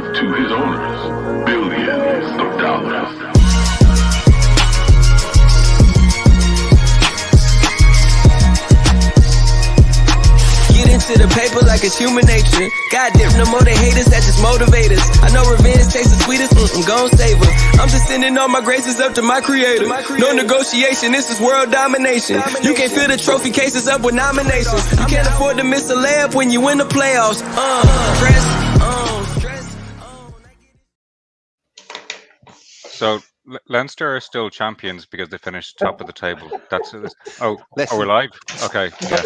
worth to his owners billions of dollars. to the paper like it's human nature. Goddamn, no more they haters, that just motivators. I know revenge tastes the sweetest, mm-mm, gon' save us. I'm just sending all my graces up to my creator. No negotiation, this is world domination. You can't fill the trophy cases up with nominations. You can't afford to miss a layup when you win the playoffs. Uh, stress, So Leinster are still champions because they finished top of the table. That's oh, oh, we're live. Okay, yeah.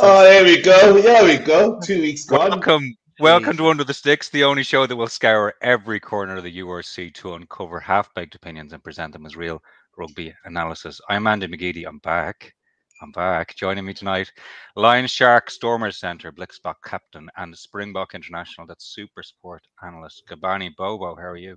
oh, there we go. There we go. Two weeks gone. Welcome, welcome to Under the Sticks, the only show that will scour every corner of the URC to uncover half-baked opinions and present them as real rugby analysis. I'm Andy McGeady. I'm back. I'm back. Joining me tonight, Lion Shark Stormers Centre, Blitzboks captain, and Springbok International, that's super sport analyst, Gcobani Bobo. How are you?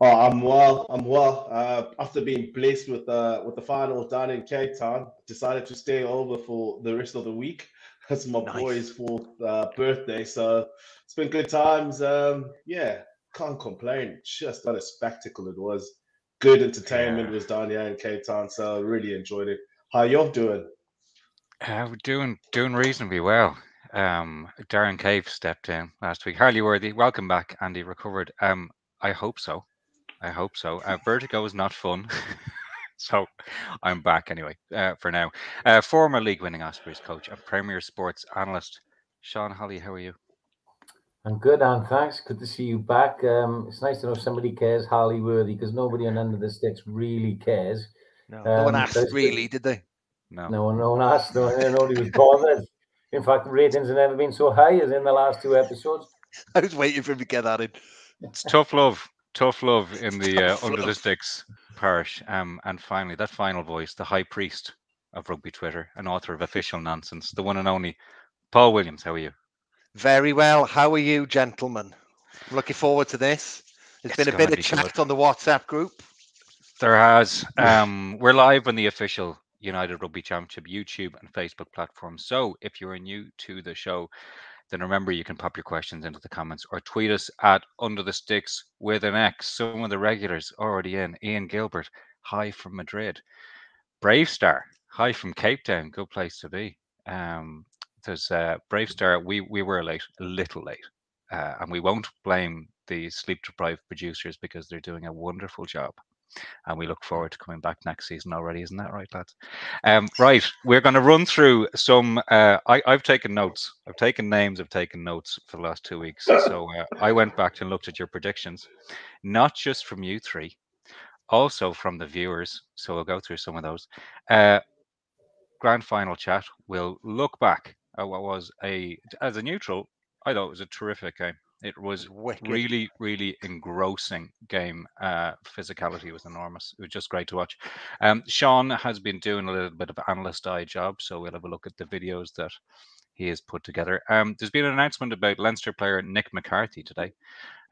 Oh, I'm well. I'm well. Uh, after being blessed with uh, with the final down in Cape Town, decided to stay over for the rest of the week. That's my nice. boy's fourth uh, birthday, so it's been good times. Um, yeah, can't complain. Just what a spectacle it was. Good entertainment yeah. was down here in Cape Town, so I really enjoyed it. How y'all doing? Uh, we're doing doing reasonably well. Um, Darren Cave stepped in last week. Harley Worthy, welcome back, Andy. Recovered. Um, I hope so. I hope so. Uh, vertigo is not fun. so I'm back anyway uh, for now. Uh, former league winning Ospreys coach and Premier Sports analyst, Sean Holley, how are you? I'm good, and thanks. Good to see you back. Um, it's nice to know somebody cares, Harley Worthy, because nobody on Under the Sticks really cares. No, um, no one um, asked, really, did they? No. No one, no one asked. No one, nobody was bothered. In fact, ratings have never been so high as in the last two episodes. I was waiting for him to get that in. It's tough love tough love in the uh, under the sticks parish. Um, and finally, that final voice, the high priest of rugby Twitter, and author of official nonsense, the one and only Paul Williams. How are you? Very well. How are you, gentlemen? I'm looking forward to this. There's it's been a bit of chat good. on the WhatsApp group. There has. Um, we're live on the official United Rugby Championship YouTube and Facebook platform. So if you're new to the show, then remember you can pop your questions into the comments or tweet us at under the sticks with an X. Some of the regulars already in. Ian Gilbert, hi from Madrid. Brave Star, hi from Cape Town. Good place to be. Um, there's uh, Brave Star. We we were late, a little late, uh, and we won't blame the sleep deprived producers because they're doing a wonderful job and we look forward to coming back next season already. Isn't that right, lads? Um, right, we're going to run through some. Uh, I, have taken notes. I've taken names. I've taken notes for the last two weeks. So uh, I went back and looked at your predictions, not just from you three, also from the viewers. So we'll go through some of those. Uh, grand final chat. We'll look back at what was a as a neutral. I thought it was a terrific game. It was Wicked. really, really engrossing game. Uh, physicality was enormous. It was just great to watch. Um, Sean has been doing a little bit of analyst eye job, so we'll have a look at the videos that he has put together. Um, there's been an announcement about Leinster player Nick McCarthy today.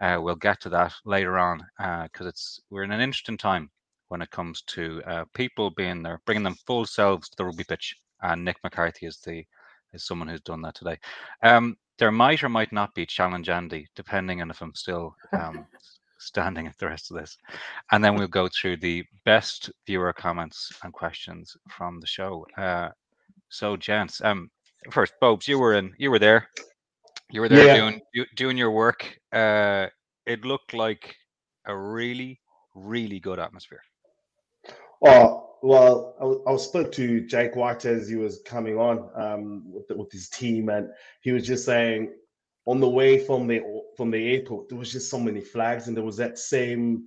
Uh, we'll get to that later on because uh, it's we're in an interesting time when it comes to uh, people being there, bringing them full selves to the rugby pitch. And Nick McCarthy is the is someone who's done that today. Um, there might or might not be challenge Andy, depending on if I'm still um, standing at the rest of this. And then we'll go through the best viewer comments and questions from the show. Uh, so, gents, um, first, Bobes, you were in, you were there, you were there yeah. doing doing your work. Uh, it looked like a really, really good atmosphere. Oh, well, I, I spoke to Jake White as he was coming on um, with, the, with his team, and he was just saying on the way from the from the airport, there was just so many flags, and there was that same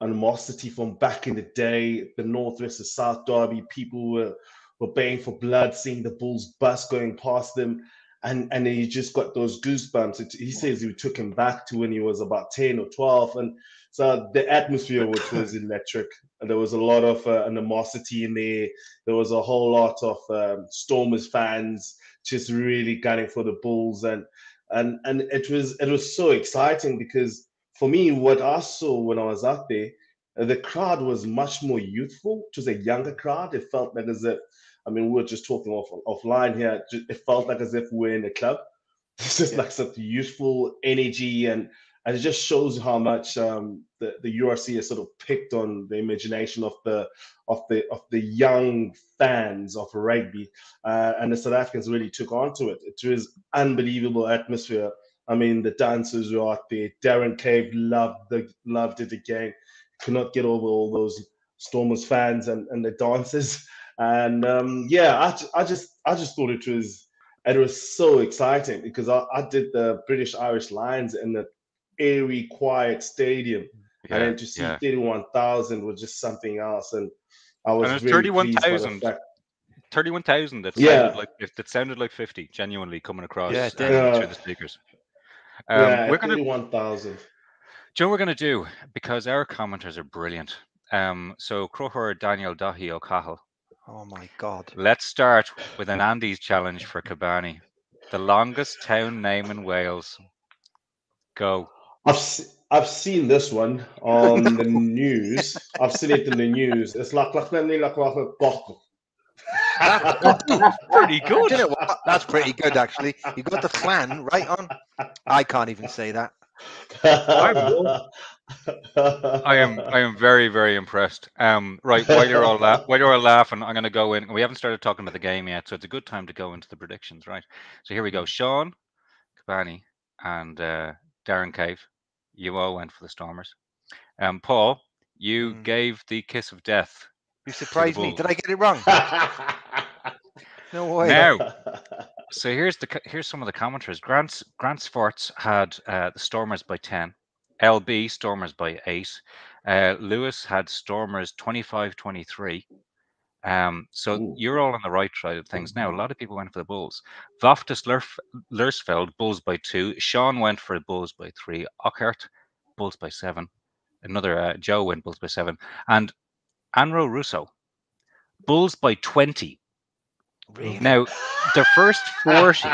animosity from back in the day, the North versus South Derby. People were were baying for blood, seeing the Bulls bus going past them, and and he just got those goosebumps. It, he says he took him back to when he was about ten or twelve, and so the atmosphere, which was electric, and there was a lot of uh, animosity in there. There was a whole lot of um, Stormers fans just really gunning for the Bulls, and and and it was it was so exciting because for me, what I saw when I was out there, uh, the crowd was much more youthful. It was a younger crowd. It felt like as if, I mean, we were just talking off offline here. It felt like as if we're in a club. It's just like such youthful energy and and it just shows how much um, the the URC has sort of picked on the imagination of the of the of the young fans of rugby, uh, and the South Africans really took onto it. It was unbelievable atmosphere. I mean, the dancers were out there. Darren Cave loved the loved it again. Could not get over all those Stormers fans and, and the dancers. And um, yeah, I, I just I just thought it was it was so exciting because I, I did the British Irish Lions in the airy, quiet stadium. Yeah, and then to see yeah. 31,000 was just something else. And I was and really 31,000. 31,000 that yeah. sounded like that sounded like 50 genuinely coming across yeah, uh, through the speakers. Um, yeah, we're gonna 31,000. Joe, we're going to do because our commenters are brilliant. Um, so Croher Daniel Dahi O'Cahill. Oh my God. Let's start with an Andy's challenge for Gcobani. The longest town name in Wales. Go. I've I've seen this one on the news. I've seen it in the news. It's like like like pretty good. You know That's pretty good, actually. You got the plan right on. I can't even say that. I am I am very very impressed. Um, right while you're all la- while you're all laughing, I'm going to go in. We haven't started talking about the game yet, so it's a good time to go into the predictions. Right. So here we go. Sean, Gcobani, and uh, Darren Cave you all went for the Stormers. Um, Paul, you mm. gave the kiss of death. You surprised me. Did I get it wrong? no way. Now, so here's the here's some of the commentaries. Grant Grant Sports had uh, the Stormers by ten. LB Stormers by eight. Uh, Lewis had Stormers 25-23. Um, so Ooh. you're all on the right side of things now. A lot of people went for the Bulls. Vaftus Lersfeld, Bulls by two. Sean went for the Bulls by three. Ockhart, Bulls by seven. Another uh, Joe went Bulls by seven. And Anro Russo, Bulls by 20. Really? Now, the first 40,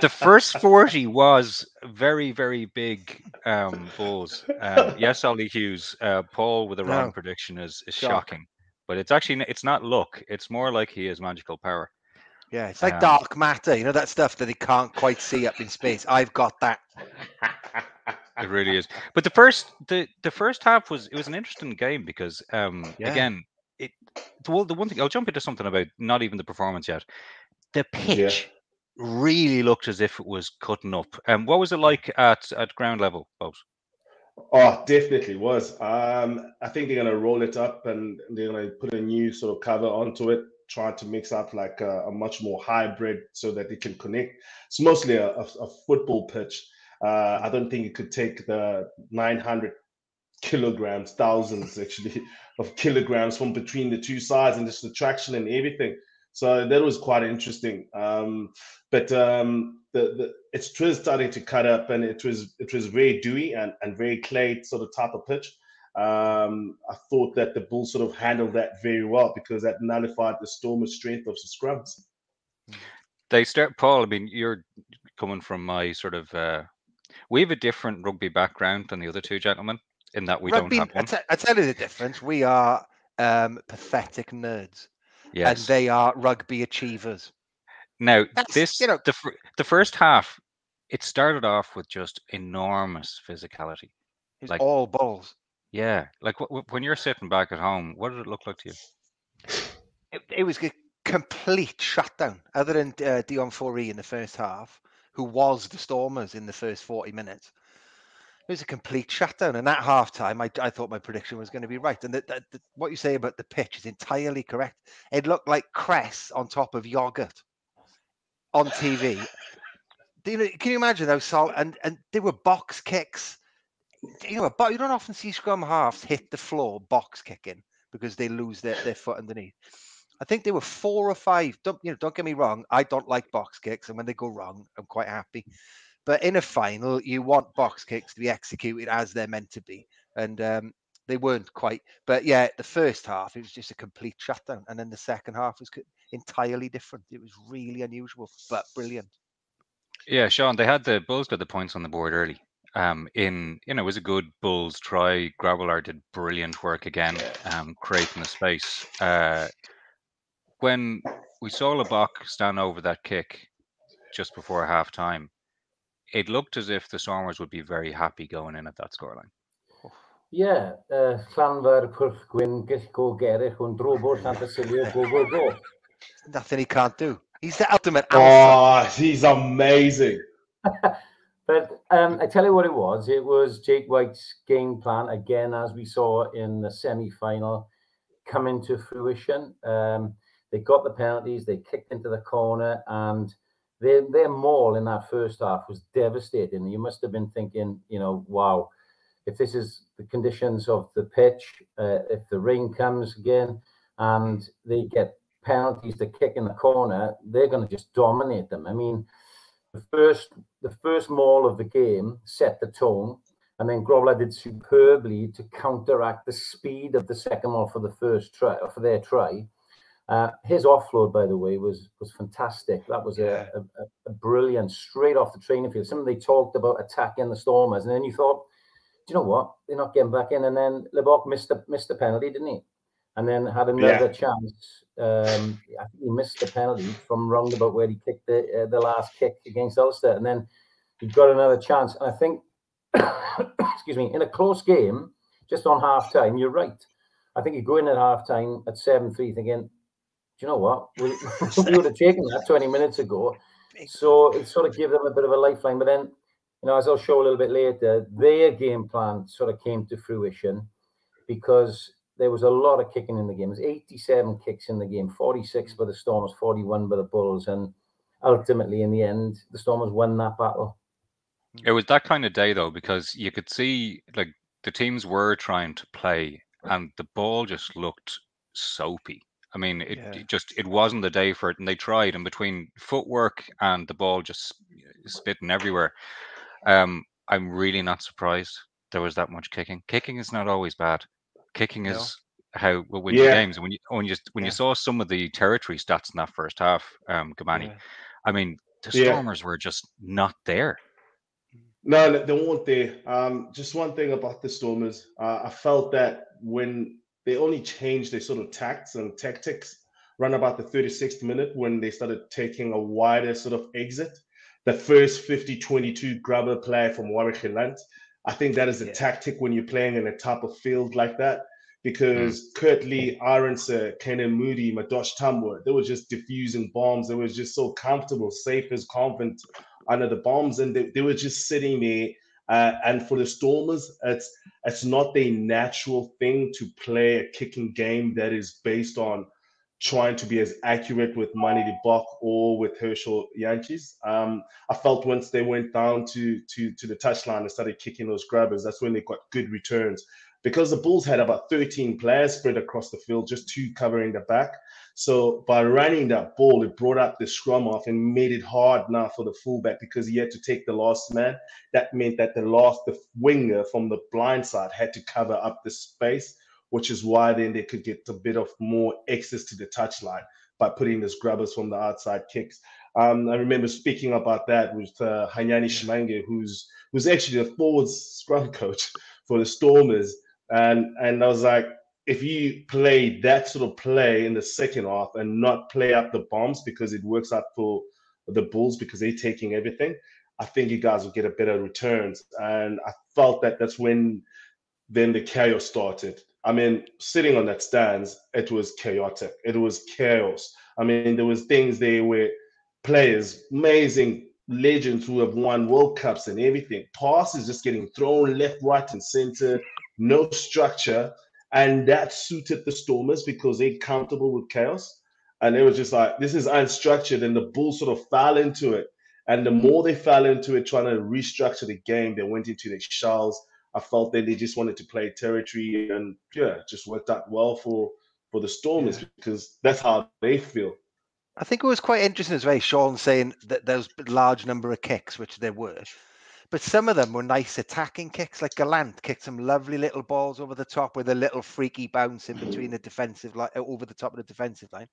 the first 40 was very, very big um, Bulls. Um, yes, Ollie Hughes. Uh, Paul with a wrong no. prediction is, is shocking but it's actually it's not luck. It's more like he has magical power. Yeah, it's like um, dark matter. You know that stuff that he can't quite see up in space. I've got that. it really is. But the first the the first half was it was an interesting game because um yeah. again it well the one thing I'll jump into something about not even the performance yet. The pitch yeah. really looked as if it was cutting up. And um, what was it like at at ground level, both? Oh, definitely was. Um, I think they're going to roll it up and they're going to put a new sort of cover onto it, trying to mix up like a, a much more hybrid so that it can connect. It's mostly a, a, a football pitch. Uh, I don't think it could take the 900 kilograms, thousands actually, of kilograms from between the two sides and just the traction and everything. So that was quite interesting. Um, but um, the, the it was starting to cut up, and it was it was very dewy and, and very clay sort of type of pitch. Um, I thought that the Bulls sort of handled that very well because that nullified the Stormers' strength of the scrums. They start, Paul. I mean, you're coming from my sort of. Uh, we have a different rugby background than the other two gentlemen in that we rugby, don't have one. I, t- I tell you the difference. We are um, pathetic nerds. Yes. And they are rugby achievers. Now, That's, this you know, the the first half, it started off with just enormous physicality. It's like all balls. Yeah, like w- when you're sitting back at home, what did it look like to you? It, it was a complete shutdown. Other than uh, Deon Fourie in the first half, who was the Stormers in the first forty minutes, it was a complete shutdown. And at halftime, I, I thought my prediction was going to be right. And the, the, the, what you say about the pitch is entirely correct. It looked like cress on top of yogurt on TV. you know, can you imagine those salt and and they were box kicks. You know, but you don't often see scrum halves hit the floor box kicking because they lose their, their foot underneath. I think there were four or five. Don't you know? Don't get me wrong. I don't like box kicks, and when they go wrong, I'm quite happy. But in a final, you want box kicks to be executed as they're meant to be, and um, they weren't quite. But yeah, the first half it was just a complete shutdown, and then the second half was entirely different. It was really unusual, but brilliant. Yeah, Sean, they had the Bulls got the points on the board early. Um, in you know, it was a good Bulls try. Grobbelaar did brilliant work again, um, creating the space. Uh, when we saw Libbok stand over that kick just before half time, it looked as if the Stormers would be very happy going in at that scoreline. Yeah, uh, Llanfair, Pwrth Gwyn, Gillgo, Gerich, hwn drobo, Llanfasilio, go, go, go. Nothing he can't do. He's the ultimate alpha. Oh, he's amazing. But um, I tell you what it was. It was Jake White's game plan again, as we saw in the semi-final, coming to fruition. Um, they got the penalties, they kicked into the corner, and their their maul in that first half was devastating. You must have been thinking, you know, wow, if this is the conditions of the pitch, uh, if the rain comes again, and they get penalties to kick in the corner, they're going to just dominate them. I mean, the first the first maul of the game set the tone, and then Grobbelaar did superbly to counteract the speed of the second maul for the first try for their try. Uh, his offload, by the way, was was fantastic. That was a, a, a brilliant straight off the training field. Something they talked about attacking the Stormers, and then you thought, you know what? They're not getting back in. And then Libbok missed the missed the penalty, didn't he? And then had another Yeah. chance. Um, I think he missed the penalty from roundabout where he kicked the uh, the last kick against Ulster, and then he got another chance. And I think, excuse me, in a close game, just on half time, you're right. I think you go in at half time at seven three, thinking, do you know what? We, we would have taken that 20 minutes ago. So it sort of gave them a bit of a lifeline. But then, you know, as I'll show a little bit later, their game plan sort of came to fruition because there was a lot of kicking in the game. There's 87 kicks in the game, 46 by the Stormers, 41 by the Bulls. And ultimately, in the end, the Stormers won that battle. It was that kind of day though, because you could see like the teams were trying to play, and the ball just looked soapy. I mean, it, Yeah. it just it wasn't the day for it, and they tried, and between footwork and the ball just spitting everywhere, um, I'm really not surprised there was that much kicking. Kicking is not always bad. Kicking No. is how will win Yeah. games. When you when you when Yeah. you saw some of the territory stats in that first half, um, Gcobani, Yeah. I mean, the. Stormers were just not there. No, no, they weren't there. Um, just one thing about the Stormers, uh, I felt that when they only changed their sort of tacts and tactics run about the 36th minute when they started taking a wider sort of exit. The first 50 22 grabber play from Warrick Gelant. I think that is a Yeah. tactic when you're playing in a type of field like that because Kurt Lee, Arendse, Canan Moodie, Madosh Tambwe, they were just diffusing bombs. They were just so comfortable, safe as confident under the bombs, and they, they were just sitting there. Uh, and for the Stormers, it's it's not their natural thing to play a kicking game that is based on trying to be as accurate with Manie Libbok or with Herschel Jantjies. Um, I felt once they went down to to to the touchline and started kicking those grabbers, that's when they got good returns. Because the Bulls had about 13 players spread across the field, just two covering the back. So by running that ball, it brought up the scrum off and made it hard now for the fullback because he had to take the last man. That meant that the last the winger from the blind side had to cover up the space, which is why then they could get a bit of more access to the touchline by putting those grubbers from the outside kicks. Um, I remember speaking about that with uh, Hanyani Shimange, who's who's actually the forwards scrum coach for the Stormers, and and I was like, if you play that sort of play in the second half and not play up the bombs because it works out for the Bulls because they're taking everything, I think you guys will get a better returns. And I felt that that's when then the chaos started. I mean, sitting on that stands, it was chaotic. It was chaos. I mean, there was things there where players, amazing legends who have won World Cups and everything, passes just getting thrown left, right, and center, no structure. And that suited the Stormers because they're comfortable with chaos. And it was just like, this is unstructured. And the Bulls sort of fell into it. And the more they fell into it, trying to restructure the game, they went into their shells. I felt that they just wanted to play territory, and yeah, just worked out well for for the Stormers because that's how they feel. I think it was quite interesting as well, Sean saying that there was a large number of kicks, which there were, but some of them were nice attacking kicks. Like Gelant kicked some lovely little balls over the top with a little freaky bounce in between the defensive line, uh, over the top of the defensive line.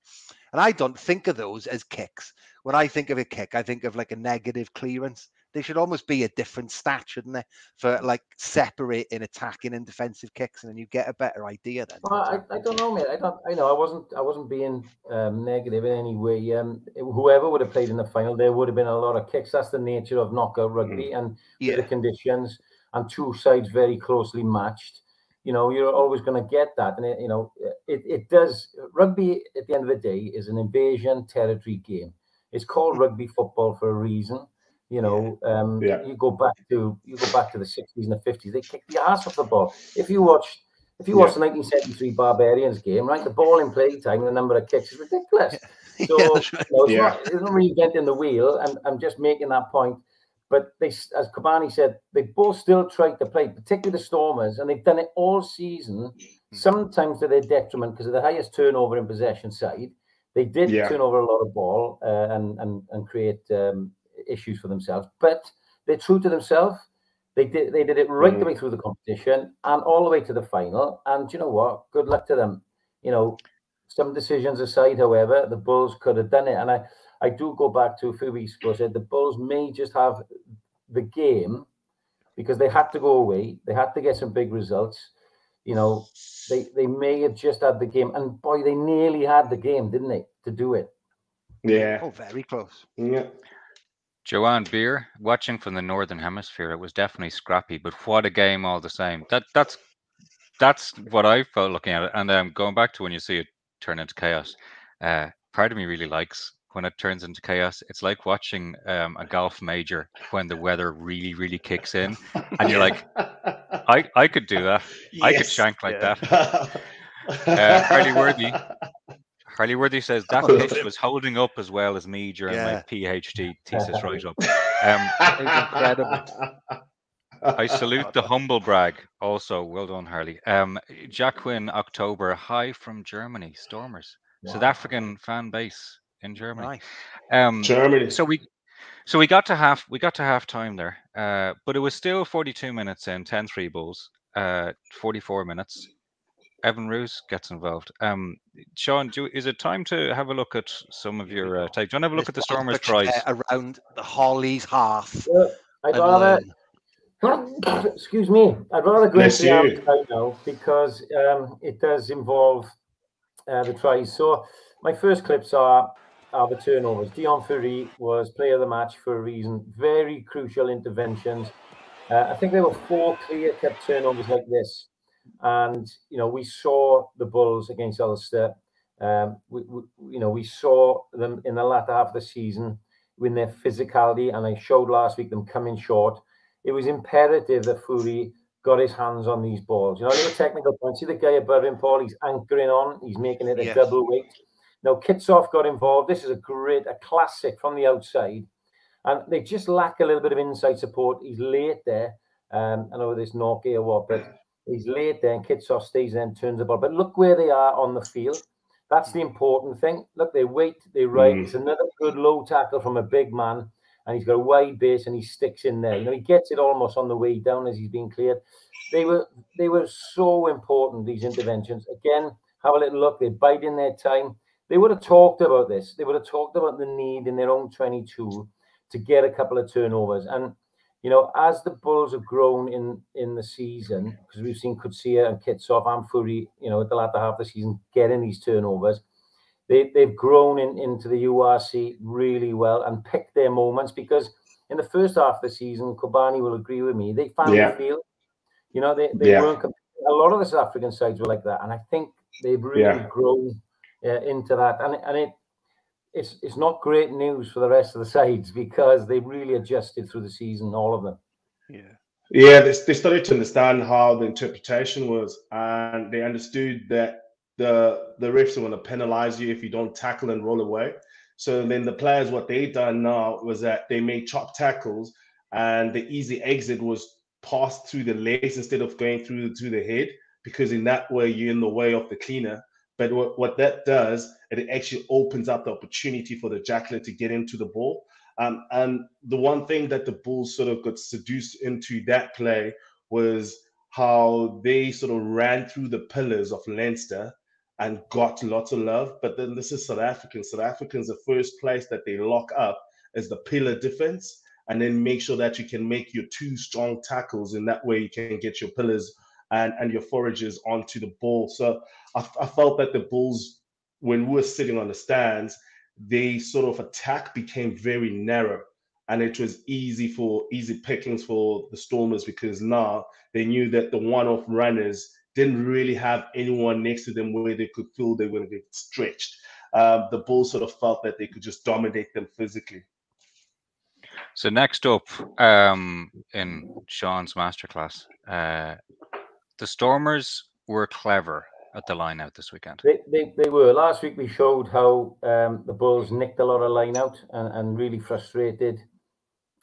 And I don't think of those as kicks. When I think of a kick, I think of like a negative clearance, They should almost be a different stat, shouldn't they? For like separating attacking and defensive kicks, and then you get a better idea then. Well, I, I don't know, mate. I don't. I know I wasn't. I wasn't being um, negative in any way. Um, whoever would have played in the final, there would have been a lot of kicks. That's the nature of knockout rugby, and Yeah. the conditions, and two sides very closely matched. You know, you're always going to get that, and it, you know, it, it does. Rugby at the end of the day is an invasion territory game. It's called rugby football for a reason. You know, um, Yeah. you go back to you go back to the sixties and the fifties. They kicked the ass off the ball. If you watch, if you Yeah. watch the 1973 Barbarians game, right, the ball in play time, the number of kicks is ridiculous. So yeah, right. you know, it's, Yeah. not, it's not reinventing the wheel. And I'm just making that point. But they, as Gcobani said, they both still tried to play, particularly the Stormers, and they've done it all season. Sometimes to their detriment because of the highest turnover in possession side. They did Yeah. turn over a lot of ball uh, and and and create um, issues for themselves, but they're true to themselves. They did they did it right the Mhm. way through the competition and all the way to the final. And you know what? Good luck to them. You know, some decisions aside, however, the Bulls could have done it. And I, I do go back to a few weeks ago. I Said the Bulls may just have the game because they had to go away. They had to get some big results. You know, they they may have just had the game, and boy, they nearly had the game, didn't they, to do it? Yeah. Oh, very close. Yeah. Joanne Beer, watching from the northern hemisphere, it was definitely scrappy, but what a game all the same. That that's that's what I felt looking at it. And um, going back to when you see it turn into chaos, uh, part of me really likes when it turns into chaos. It's like watching um, a golf major when the weather really, really kicks in, and you're like, I I could do that. I could shank like Yeah. that. Uh, Harley Worthy. Harley Worthy says that pitch was holding up as well as me during my PhD thesis write up. Um, incredible. I salute the humble brag. Also, well done, Harley. Um, Jacqueline October, hi from Germany, Stormers, South African fan base in Germany. Nice. Um, Germany. so we, so we got to half, we got to half time there, uh, but it was still 42 minutes in, 10-3 Bulls, uh, 44 minutes. Evan Roos gets involved. Um, Sean, do, is it time to have a look at some of your uh, take? Do you want to have a look at the Stormers a chair tries? around the Holley's hearth. I'd and rather excuse me. I'd rather go Bless into the you. outside now because um, it does involve uh, the tries. So my first clips are are the turnovers. Deon Fourie was player of the match for a reason. Very crucial interventions. Uh, I think there were four clear cut turnovers like this, and you know we saw the Bulls against Ulster. Um, we, we, you know we saw them in the latter half of the season with their physicality, and I showed last week them coming short. It was imperative that Fourie got his hands on these balls. You know, little technical points. See the guy above him, Paul. He's anchoring on. He's making it a Yes. double weight. Now Kitshoff got involved. This is a great, a classic from the outside, and they just lack a little bit of inside support. He's late there. Um, I know this Norke or what, but he's late there, and Kitshoff stays there and turns the ball. But look where they are on the field. That's the important thing. Look, they wait, they ride. Mm. It's another good low tackle from a big man, and he's got a wide base and he sticks in there. You know, he gets it almost on the way down as he's being cleared. They were they were so important, these interventions. Again, have a little look. They bide in their time. They would have talked about this. They would have talked about the need in their own 22 to get a couple of turnovers. And you know, as the Bulls have grown in in the season, because we've seen Kutsia and Kitshoff and Fourie, you know, at the latter half of the season getting these turnovers, they they've grown in, into the URC really well and picked their moments because in the first half of the season, Gcobani will agree with me, they found Yeah. the field. You know, they, they Yeah. weren't comp- a lot of the South African sides were like that, and I think they've really Yeah. grown uh, into that. And and it it's it's not great news for the rest of the sides because they really adjusted through the season, all of them. Yeah. Yeah, they, they started to understand how the interpretation was, and they understood that the the refs are going to penalize you if you don't tackle and roll away. So then the players, what they done now was that they made chop tackles, and the easy exit was passed through the legs instead of going through to the head, because in that way you're in the way of the cleaner. But what, what that does, it actually opens up the opportunity for the jackler to get into the ball. Um, and the one thing that the Bulls sort of got seduced into that play was how they sort of ran through the pillars of Leinster and got lots of love. But then this is South African. South Africans, the first place that they lock up is the pillar defense. and then make sure that you can make your two strong tackles, and that way you can get your pillars and, and your foragers onto the ball. So I, I felt that the Bulls, when we were sitting on the stands, they sort of attack became very narrow and it was easy for easy pickings for the Stormers because now they knew that the one-off runners didn't really have anyone next to them where they could feel they were going to get stretched. Um, the Bulls sort of felt that they could just dominate them physically. So next up um, in Sean's masterclass, uh, the Stormers were clever at the line out this weekend. They, they, they were. Last week we showed how um, the Bulls nicked a lot of line out and, and really frustrated.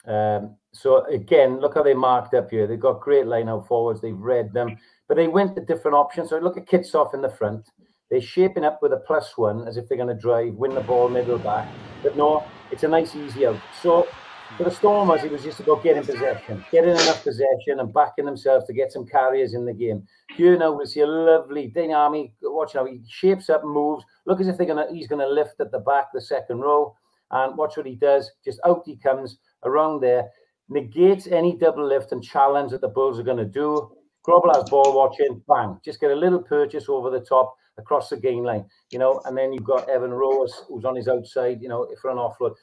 Um, so again, look how they marked up here. They've got great line out forwards. They've read them, but they went to different options. So look at Kitshoff in the front. They're shaping up with a plus one as if they're going to drive, win the ball middle back. But no, it's a nice easy out. So for the Stormers, it was just about getting possession, getting enough possession and backing themselves to get some carriers in the game. Here now we see a lovely Dane Army. Watch now, he shapes up, moves. Look as if they're gonna he's gonna lift at the back, the second row. And watch what he does. Just out he comes around there, negates any double lift and challenge that the Bulls are to do. Grobbel has ball watching, bang, just get a little purchase over the top across the gain line, you know, and then you've got Evan Rose who's on his outside, you know, for an offload.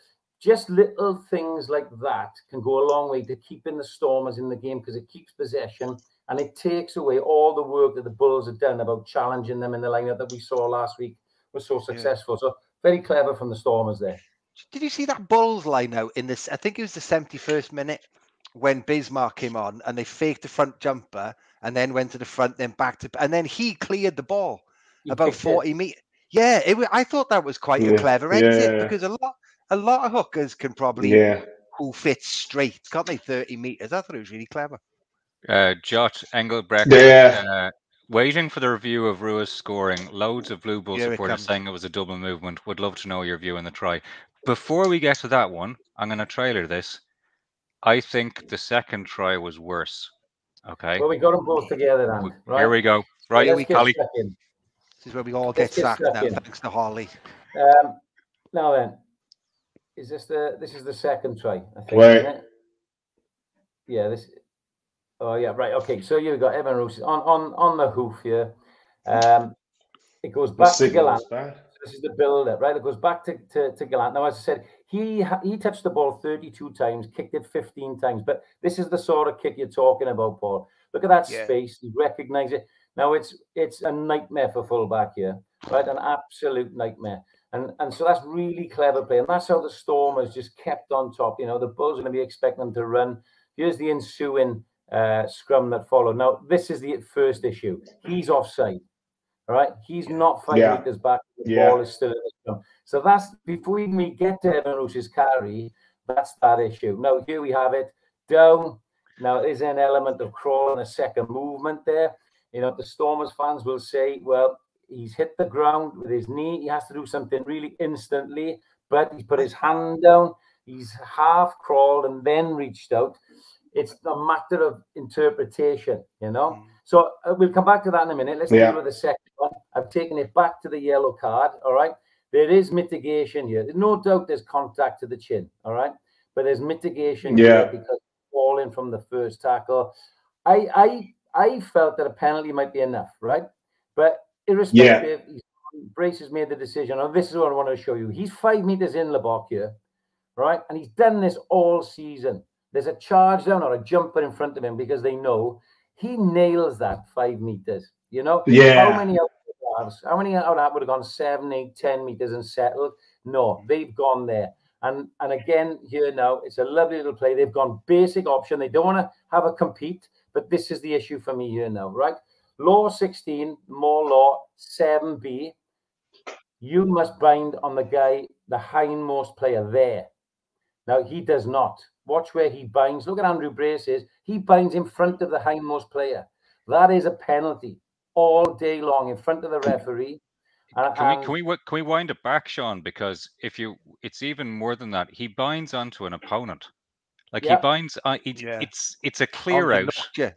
Just little things like that can go a long way to keeping the Stormers in the game because it keeps possession and it takes away all the work that the Bulls have done about challenging them in the lineup that we saw last week was so successful. Yeah. So very clever from the Stormers there. Did you see that Bulls line out in this? I think it was the 71st minute when Bismarck came on and they faked the front jumper and then went to the front, then back to, and then he cleared the ball he about 40 meters. Yeah, it, I thought that was quite yeah. a clever exit yeah. because a lot, a lot of hookers can probably yeah. who fit straight, can't they? 30 meters. I thought it was really clever. Uh, Jot Engelbrecht. Yeah. Uh, waiting for the review of Ruiz scoring. Loads of Blue Bull supporters saying it was a double movement. Would love to know your view on the try. Before we get to that one, I'm going to trailer this. I think the second try was worse. Okay. Well, we got them both together then. Right? Here we go. Right, we Holley. This is where we all get sacked now, in. thanks to Holley. Um, now then, is this the this is the second try? I think. Right. Yeah. This. Oh yeah. Right. Okay. So you've got Evan Roos on on on the hoof here. Um, it goes back to Gelant this is the build up, right? It goes back to, to, to Gelant. Now, as I said, he he touched the ball 32 times, kicked it 15 times. But this is the sort of kick you're talking about, Paul. Look at that yeah. space. You recognize it. Now it's it's a nightmare for fullback here, right? An absolute nightmare. And and so that's really clever play. And that's how the Stormers just kept on top. You know, the Bulls are going to be expecting them to run. Here's the ensuing uh, scrum that followed. Now, this is the first issue. He's offside. All right, he's not five yeah. meters back. The yeah. ball is still in the scrum. So that's before we get to Evan Roos's carry. That's that issue. Now here we have it down. Now there's an element of crawl crawling a second movement there. You know, the Stormers fans will say, well, he's hit the ground with his knee. He has to do something really instantly, but he put his hand down. He's half crawled and then reached out. It's a matter of interpretation, you know. Mm. So uh, we'll come back to that in a minute. Let's yeah. deal with the second one. I've taken it back to the yellow card. All right. There is mitigation here. There's no doubt there's contact to the chin. All right. But there's mitigation yeah. because falling from the first tackle. I I I felt that a penalty might be enough, right? But irrespective, yeah. Brace has made the decision. And this is what I want to show you. He's five meters in Libbok here, right? And he's done this all season. There's a charge down or a jumper in front of him because they know he nails that five meters. You know, yeah. How many out how many out that would have gone seven, eight, ten meters and settled? No, they've gone there. And and again here now, it's a lovely little play. They've gone basic option. They don't want to have a compete, but this is the issue for me here now, right? Law 16, more law 7b. You must bind on the guy, the hindmost player there. Now he does not. Watch where he binds. Look at Andrew Brace's. He binds in front of the hindmost player. That is a penalty all day long in front of the referee. And, can, we, can we can we wind it back, Sean? Because if you, it's even more than that. He binds onto an opponent, like he binds. Uh, he, yeah. It's it's a clear out. Yeah.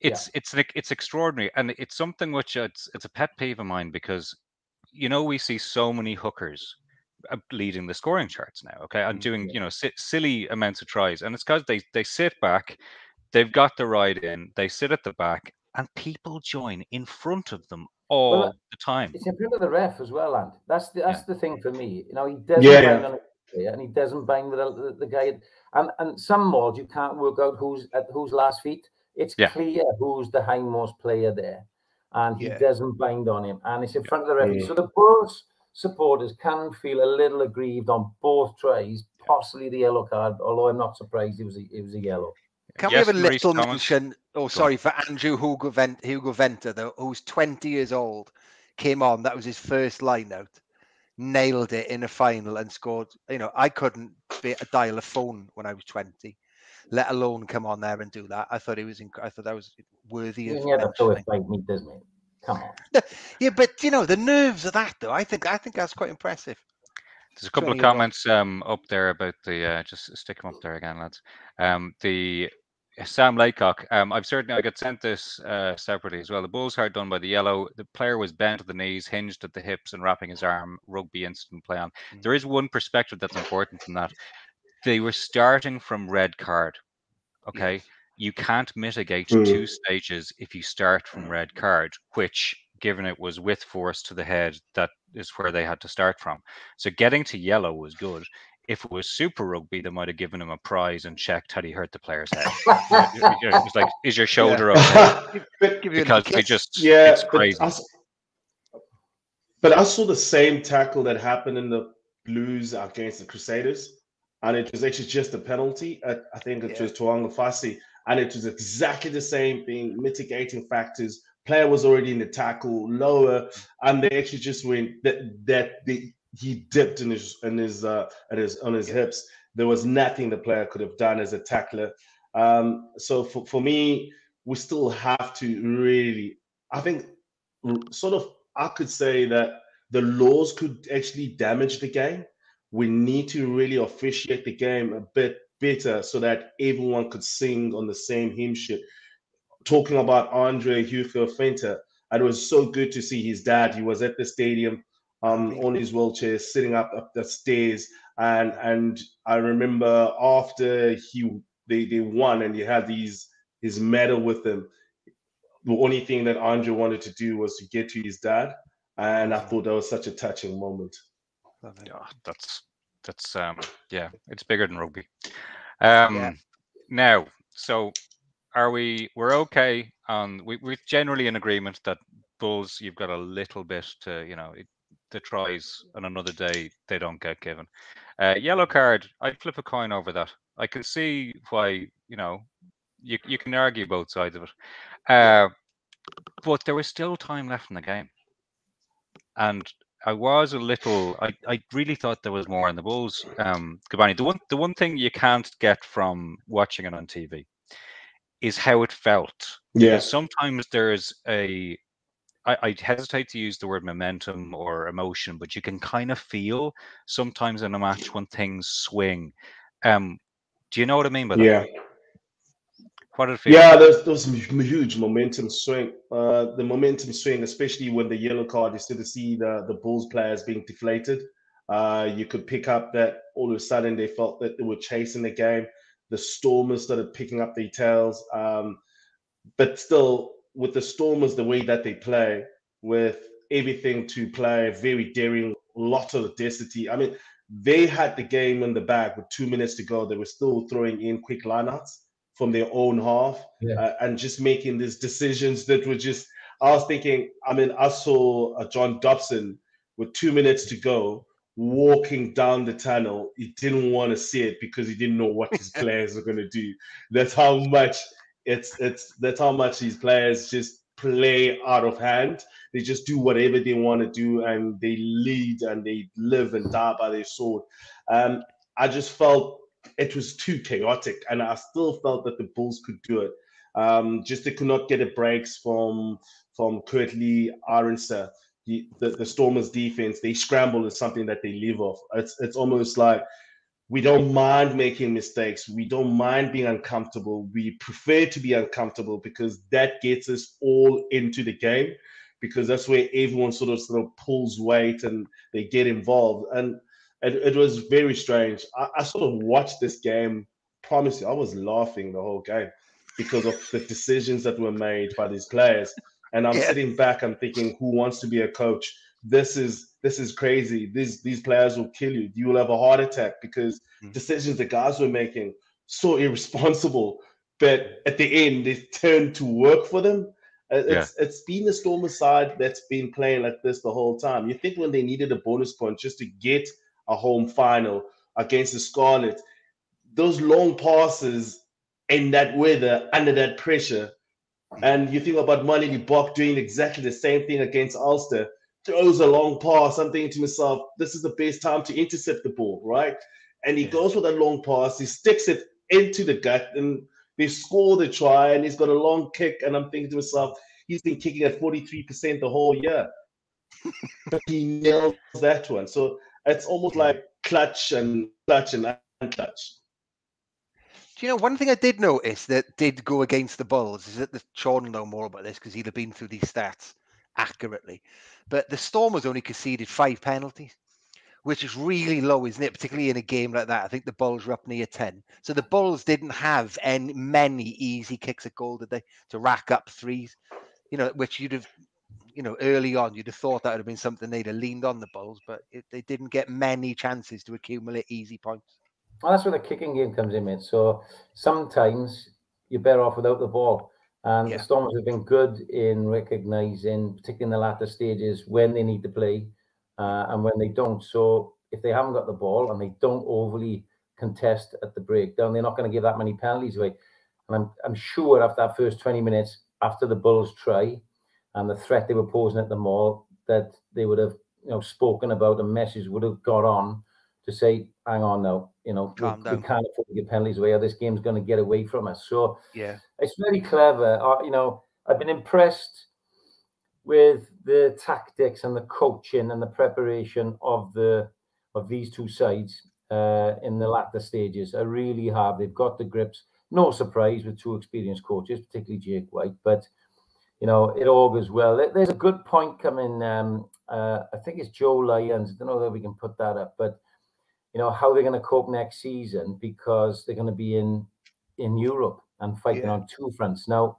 It's yeah. it's it's extraordinary, and it's something which it's it's a pet peeve of mine because, you know, we see so many hookers uh, leading the scoring charts now. Okay, and Mm, doing you know si- silly amounts of tries, and it's because they they sit back, they've got the ride in, they sit at the back, and people join in front of them all Well, the time. It's in front of the ref as well, and that's the, that's the thing for me. You know, he doesn't Yeah, bind on a and he doesn't bang with the, the, the guy. And and some malls you can't work out who's at whose last feet. It's Yeah. clear who's the hindmost player there, and he Yeah. doesn't bind on him, and it's in front of the referee. Mm. So the Bulls supporters can feel a little aggrieved on both tries, possibly the yellow card. Although I'm not surprised it was a, it was a yellow. Can Yes, we have a Maurice little Thomas. mention? Oh, sorry, for Andrew Hugo, Vent, Hugo Venter, though, who's 20 years old, came on. That was his first line out. Nailed it in a final and scored. You know, I couldn't be, dial a phone when I was 20, let alone come on there and do that. I thought it was. Inc- I thought that was worthy You of never throw mentioning. it five meters, mate. Come on. Yeah, but you know the nerves of that, though. I think I think that's quite impressive. There's a couple of 20 years old. comments um, up there about the uh, just stick them up there again, lads. Um, the Sam Laycock. Um, I've certainly I got sent this uh, separately as well. The Bulls hard done by the yellow. The player was bent at the knees, hinged at the hips, and wrapping his arm. Rugby incident play on. Mm. There is one perspective that's important from that. They were starting from red card. Okay, Yes. you can't mitigate Mm. two stages if you start from red card, which given it was with force to the head, that is where they had to start from. So getting to yellow was good. If it was Super Rugby, they might have given him a prize and checked had he hurt the player's head. You know, it's like, is your shoulder okay? but you a Because they just, yeah, it's but crazy. I, s- but I saw the same tackle that happened in the Blues against the Crusaders, and it was actually just a penalty. I, I think it Yeah. was Tuanga Fasi, and it was exactly the same thing. Mitigating factors. Player was already in the tackle, lower, and they actually just went that that the, he dipped in his in his uh, at his on his Yeah. hips. There was nothing the player could have done as a tackler. Um, so for, for me, we still have to really, I think, sort of, I could say that the laws could actually damage the game. We need to really officiate the game a bit better so that everyone could sing on the same hymn sheet. Talking about Andre Hugo Venter, it was so good to see his dad. He was at the stadium um, on his wheelchair, sitting up up the stairs, and and I remember after he they, they won and he had these his medal with him. The only thing that Andre wanted to do was to get to his dad, and I thought that was such a touching moment. Yeah, that's that's um yeah, it's bigger than rugby. Um now, so are we we're okay on we, we're generally in agreement that Bulls you've got a little bit to, you know, it, the tries on another day they don't get given. Uh yellow card, I'd flip a coin over that. I can see why, you know, you you can argue both sides of it. Uh but there was still time left in the game. And I was a little. I, I really thought there was more in the Bulls. Um, Gcobani, the one the one thing you can't get from watching it on TV is how it felt. Yeah, Because Sometimes there's a. I, I hesitate to use the word momentum or emotion, but you can kind of feel sometimes in a match when things swing. Um, do you know what I mean by that? yeah. Yeah, there's there's huge momentum swing. Uh, the momentum swing, especially when the yellow card is to see the the Bulls players being deflated. Uh, you could pick up that all of a sudden they felt that they were chasing the game. The Stormers started picking up their tails. Um, but still, with the Stormers, the way that they play, with everything to play, very daring, lot of audacity. I mean, they had the game in the bag with two minutes to go. They were still throwing in quick lineouts from their own half Yeah. uh, and just making these decisions that were just. I was thinking. I mean, I saw uh, John Dobson with two minutes to go walking down the tunnel. He didn't want to see it because he didn't know what his players were going to do. That's how much it's it's that's how much these players just play out of hand. They just do whatever they want to do and they lead and they live and die by their sword. Um, I just felt it was too chaotic, and I still felt that the Bulls could do it. Um, just they could not get a breaks from from Kurt-Lee Arendse. The, the, the Stormers defense, they scramble is something that they live off. It's it's almost like we don't mind making mistakes. We don't mind being uncomfortable. We prefer to be uncomfortable because that gets us all into the game because that's where everyone sort of sort of pulls weight and they get involved. And It, it was very strange. I, I sort of watched this game. Promise you, I was laughing the whole game because of the decisions that were made by these players. And I'm Yeah. sitting back, I'm thinking, who wants to be a coach? This is this is crazy. These these players will kill you. You will have a heart attack because Mm. decisions the guys were making so irresponsible. But at the end, it turned to work for them. Uh, It's it's been the Stormers side that's been playing like this the whole time. You think when they needed a bonus point just to get a home final against the Scarlet, those long passes in that weather under that pressure, and you think about Manny Bok doing exactly the same thing against Ulster, throws a long pass. I'm thinking to myself, this is the best time to intercept the ball, right? And he Yeah. goes for that long pass, he sticks it into the gut, and they score the try, and he's got a long kick. And I'm thinking to myself, he's been kicking at 43% the whole year. but he nails that one. So it's almost like clutch and clutch and unclutch. Do you know one thing I did notice that did go against the Bulls is that the Sean will know more about this because he'd have been through these stats accurately. But the Stormers only conceded five penalties, which is really low, isn't it? Particularly in a game like that. I think the Bulls were up near ten. So the Bulls didn't have any many easy kicks at goal, did they? To rack up threes, you know, which you'd have, you know, early on you'd have thought that would have been something they'd have leaned on the Bulls, but it, they didn't get many chances to accumulate easy points. Well, that's where the kicking game comes in, mate. So sometimes you're better off without the ball. And Yeah. the Stormers have been good in recognizing, particularly in the latter stages, when they need to play uh, and when they don't. So if they haven't got the ball and they don't overly contest at the breakdown, they're not going to give that many penalties away. And I'm, I'm sure after that first 20 minutes, after the Bulls try and the threat they were posing at the maul, that they would have you know spoken about a message would have got on to say, hang on now, you know, we, we can't afford to give penalties away or this game's going to get away from us. So Yeah. it's very clever. Uh, you know, I've been impressed with the tactics and the coaching and the preparation of the of these two sides uh, in the latter stages. I really have. They've got the grips. No surprise with two experienced coaches, particularly Jake White, but you know it augurs well. There's a good point coming. Um, uh, I think it's Joe Lyons. I don't know whether we can put that up, but you know how they're going to cope next season because they're going to be in in Europe and fighting Yeah. on two fronts. Now,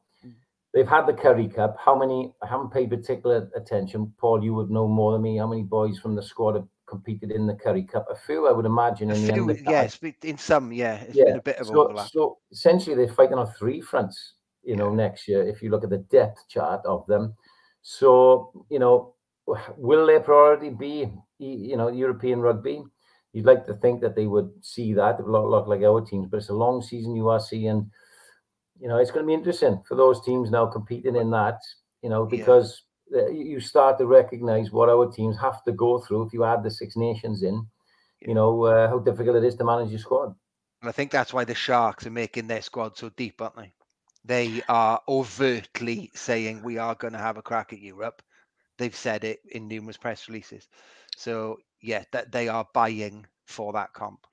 they've had the Currie Cup. How many? I haven't paid particular attention. Paul, you would know more than me. How many boys from the squad have competed in the Currie Cup? A few, I would imagine. A In few, yes, in some, yeah, it's been a bit of so, overlap. So essentially, they're fighting on three fronts. You know, next year, if you look at the depth chart of them. So you know, will their priority be you know European rugby? You'd like to think that they would see that a lot, lot like our teams, but it's a long season you are seeing. You know, it's going to be interesting for those teams now competing in that. You know, because uh, you start to recognize what our teams have to go through if you add the Six Nations in. You know uh, how difficult it is to manage your squad. And I think that's why the Sharks are making their squad so deep, aren't they? They are overtly saying we are going to have a crack at Europe. They've said it in numerous press releases. So yeah, that they are buying for that comp.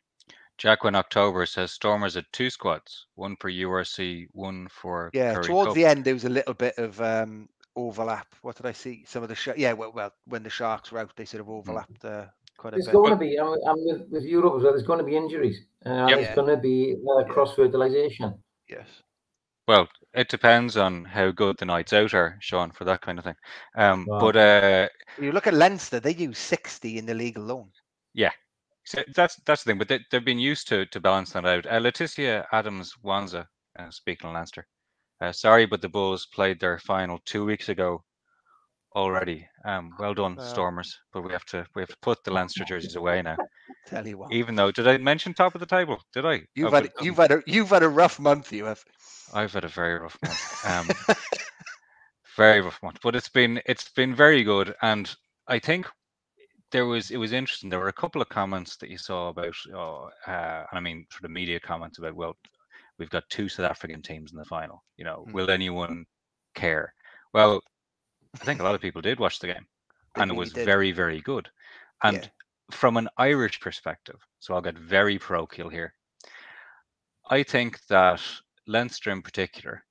Jacqueline October says Stormers had two squads, one for URC, one for Yeah, Currie towards Cup. the end there was a little bit of um, overlap. What did I see? Some of the sh- yeah, well, well, when the Sharks were out, they sort of overlapped uh, quite a There's bit. going to be, I'm, I'm with, with Europe as well, there's going to be injuries. Uh, Yep. There's going to be uh, cross fertilization. Yes. Well, it depends on how good the nights out are, Sean, for that kind of thing. Um, Wow. But uh, You look at Leinster; they use sixty in the league alone. Yeah, so that's that's the thing. But they, they've been used to to balance that out. Uh, Leticia Adams Wanza, uh, speaking of Leinster, uh, sorry, but the Bulls played their final two weeks ago already. Um, well done, Well. Stormers. But we have to we have to put the Leinster jerseys away now. Tell you what, Even though, did I mention top of the table? Did I? you've Oh, had but, um, you've had a you've had a rough month. You have. I've had a very rough month. Um, very rough month, but it's been it's been very good, and I think there was it was interesting. There were a couple of comments that you saw about, oh, uh, and I mean, sort of media comments about, well, we've got two South African teams in the final. You know, Mm. will anyone care? Well, I think a lot of people did watch the game, and it was very very good. And Yeah. from an Irish perspective, so I'll get very parochial here. I think that Leinster in particular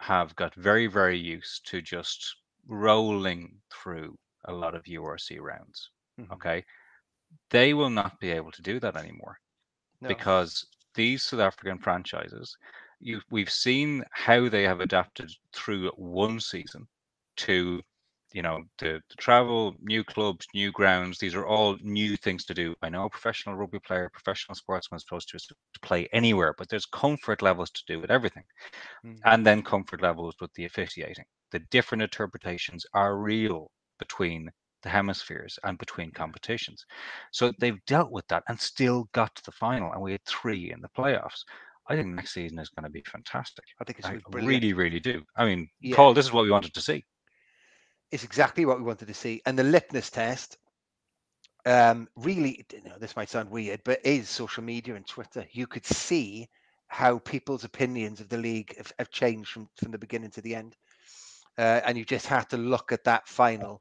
have got very, very used to just rolling through a lot of URC rounds. Mhm. Okay. they will not be able to do that anymore No. because these South African franchises, you we've seen how they have adapted through one season to, you know, the, the travel, new clubs, new grounds. These are all new things to do. I know a professional rugby player, professional sportsman is supposed to, to play anywhere, but there's comfort levels to do with everything, Mm. and then comfort levels with the officiating. The different interpretations are real between the hemispheres and between competitions. So they've dealt with that and still got to the final, and we had three in the playoffs. I think next season is going to be fantastic. I think it's I gonna be brilliant. really, really do. I mean, Yeah. Paul, this is what we wanted to see. It's exactly what we wanted to see. And the litmus test, um, really, you know, this might sound weird, but is social media and Twitter. You could see how people's opinions of the league have, have changed from, from the beginning to the end. Uh, and you just have to look at that final.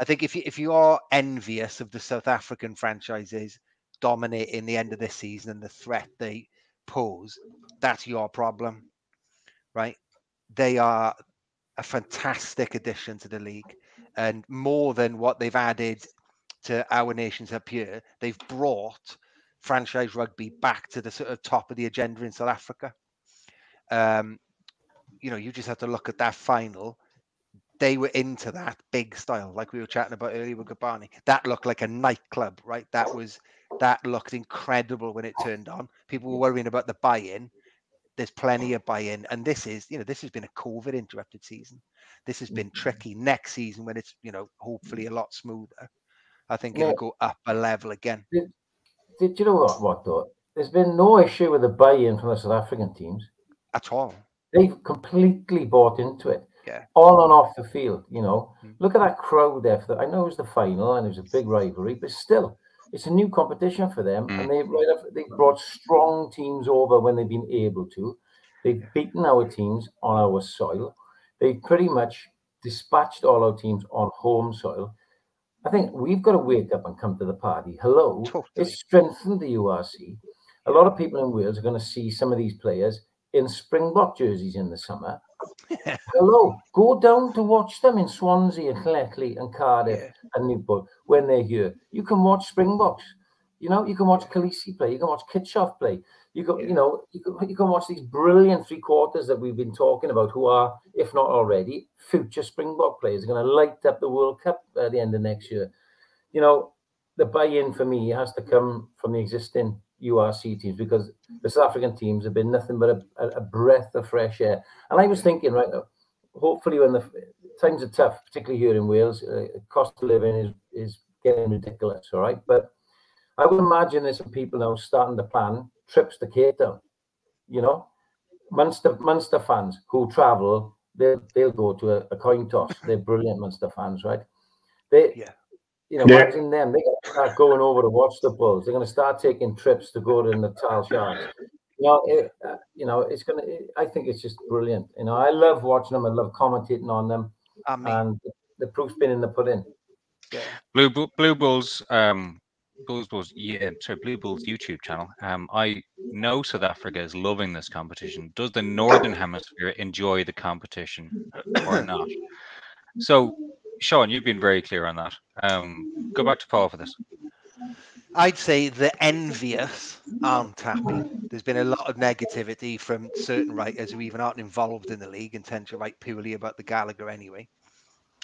I think if you if you are envious of the South African franchises dominating the end of this season and the threat they pose, that's your problem, right? They are a fantastic addition to the league, and more than what they've added to our nations up here, they've brought franchise rugby back to the sort of top of the agenda in South Africa. Um, you know, you just have to look at that final. They were into that big style, like we were chatting about earlier with Gcobani. That looked like a nightclub, right? That was that looked incredible when it turned on. People were worrying about the buy-in. There's plenty of buy-in, and this is, you know, this has been a COVID interrupted season. This has been tricky. Next season, when it's, you know, hopefully a lot smoother, I think Yeah. it'll go up a level again. Did you know what, what though? There's been no issue with the buy-in from the South African teams. At all. They've completely bought into it. Yeah. On and off the field, you know. Mm. Look at that crowd there. For the, I know it was the final and it was a big rivalry, but still, it's a new competition for them. Mm. And they right up, they brought strong teams over when they've been able to. They've beaten our teams on our soil. They pretty much dispatched all our teams on home soil. I think we've got to wake up and come to the party. Hello, Totally. it's strengthened the URC. A lot of people in Wales are going to see some of these players in oh. Springbok jerseys in the summer. Hello, go down to watch them in Swansea and Llanelli and Cardiff Yeah. and Newport when they're here. You can watch Springboks. You know, you can watch Kolisi play. You can watch Kitshoff play. You can, Yeah. you know, you can, you can watch these brilliant three quarters that we've been talking about, who are, if not already, future Springbok players. Are going to light up the World Cup at the end of next year. You know, the buy-in for me has to come from the existing URC teams because the South African teams have been nothing but a, a, breath of fresh air. And I was thinking, right hopefully when the times are tough, particularly here in Wales, uh, cost of living is is getting ridiculous. All right, but I would imagine there's some people now starting to plan trips to Town. You know, Munster Munster fans who travel, they'll they'll go to a, a coin toss. They're brilliant Munster fans, right? They Yeah. You know, Yeah. imagine them. They're going to start going over to watch the Bulls. They're going to start taking trips to go to the Natal Sharks. You know, it, uh, you know, it's going to. I think it's just brilliant. You know, I love watching them. I love commentating on them, I mean, and the proof's been in the pudding. yeah. Blue Blue Bulls, um, Bulls Bulls, yeah, sorry, Blue Bulls YouTube channel. Um, I know South Africa is loving this competition. Does the Northern Hemisphere enjoy the competition or not? So, Sean, you've been very clear on that. Um, go back to Paul for this. I'd say the envious aren't happy. There's been a lot of negativity from certain writers who even aren't involved in the league and tend to write purely about the Gallagher anyway.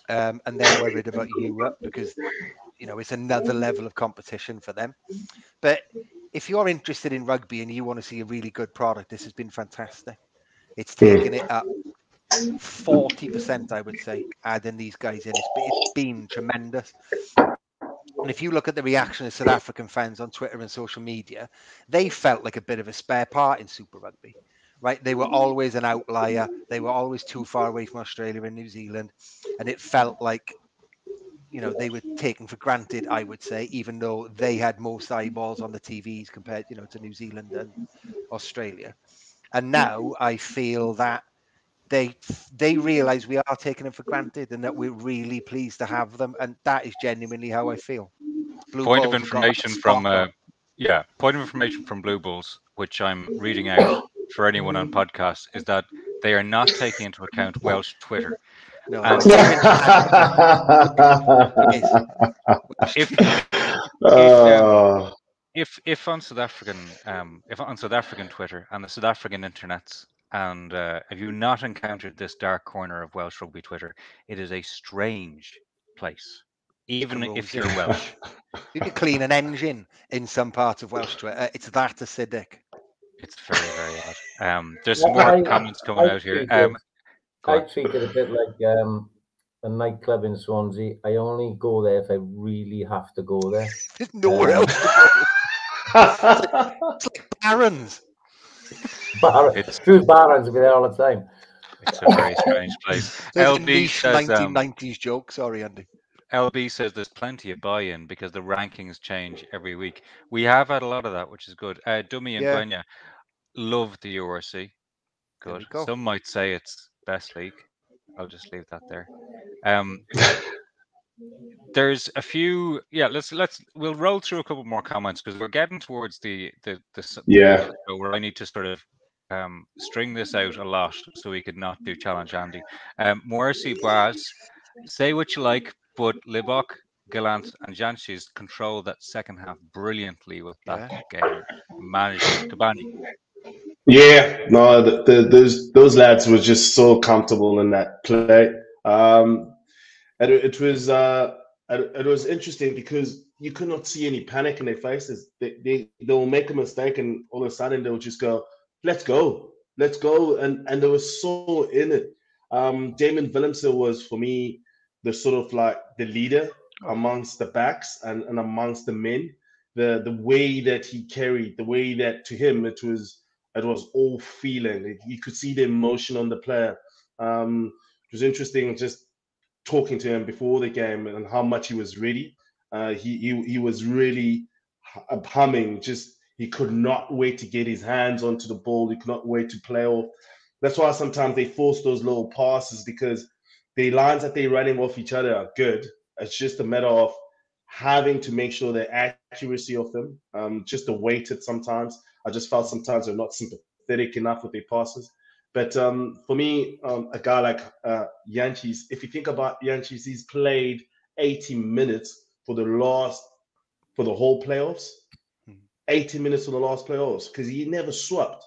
Um, and they're worried about Europe because, you know, it's another level of competition for them. But if you're interested in rugby and you want to see a really good product, this has been fantastic. It's taken it up 40%, I would say, adding these guys in. It's been, it's been tremendous. And if you look at the reaction of South African fans on Twitter and social media, they felt like a bit of a spare part in Super Rugby, right? They were always an outlier. They were always too far away from Australia and New Zealand. And it felt like, you know, they were taken for granted, I would say, even though they had most eyeballs on the TVs compared, you know, to New Zealand and Australia. And now I feel that they they realize we are taking them for granted and that we're really pleased to have them and that is genuinely how i feel Blue Point of Bulls have got information from, uh, yeah, point of information from Blue Bulls, which I'm reading out for anyone on podcast, is that they are not taking into account Welsh Twitter. no, and- Yes. If Uh, if if on South African um if on South African Twitter and the South African internets and uh, have you not encountered this dark corner of Welsh rugby Twitter, it is a strange place. Even if you're Welsh, You could clean an engine in some parts of Welsh Twitter. It's that acidic. it's very very odd. Um, there's some Well, more I- comments coming I out here. think Um, I treat it a bit like um, a nightclub in Swansea. I only go there if I really have to go there. There's nowhere Um, else. To go. It's like Barons. Bar- It's- Drew's Barons will be there all the time. It's a very strange place. LB niche says um, 1990s joke. Sorry, Andy. LB says there's plenty of buy-in because the rankings change every week. We have had a lot of that, which is good. Uh, Dummy and Yeah. Gwenya love the URC. Good. go. Some might say it's best league. I'll just leave that there. Um, there's a few. Yeah, let's let's we'll roll through a couple more comments because we're getting towards the the the Yeah. the where I need to sort of um, string this out a lot so we could not do challenge Andy. Um, Morrissey Baz, say what you like, but Libbok, Gelant, and Jantjies control that second half brilliantly with that game management. Gcobani, Yeah, no, the, the, those those lads were just so comfortable in that play. Um, and it, it was uh, it, it was interesting because you could not see any panic in their faces. They they they'll make a mistake and all of a sudden they'll just go, "Let's go, let's go," and and they were so in it. Um, Damian Willemse was for me the sort of like the leader amongst the backs and, and amongst the men. The the way that he carried, the way that to him it was it was all feeling. You could see the emotion on the player. Um, it was interesting just talking to him before the game and how much he was ready. Uh, he, he he was really humming. Just he could not wait to get his hands onto the ball. He could not wait to play off. That's why sometimes they force those little passes because the lines that they're running off each other are good. It's just a matter of having to make sure the accuracy of them, um, just the weighted sometimes. I just felt sometimes they're not sympathetic enough with their passes. But um, for me, um, a guy like uh, Jantjies, if you think about Jantjies, he's played 80 minutes for the last, for the whole playoffs. Mhm. 80 minutes for the last playoffs because he never swapped.